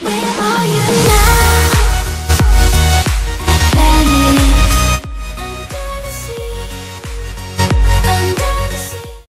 We